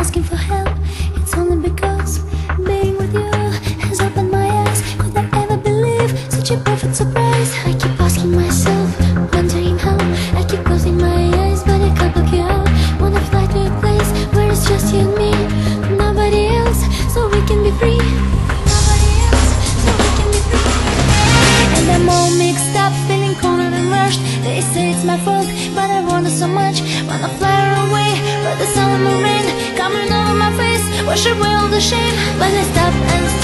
asking for help. It's only because being with you has opened my eyes. Could I ever believe such a perfect surprise? I keep asking myself, wondering how. I keep closing my eyes but I can't look you out Wanna fly to a place where it's just you and me. Nobody else, so we can be free. Nobody else, so we can be free. And I'm all mixed up, feeling cornered and rushed. They say it's my fault, but I wonder so much. Wanna fly Worship away all the shame when I stop and stop.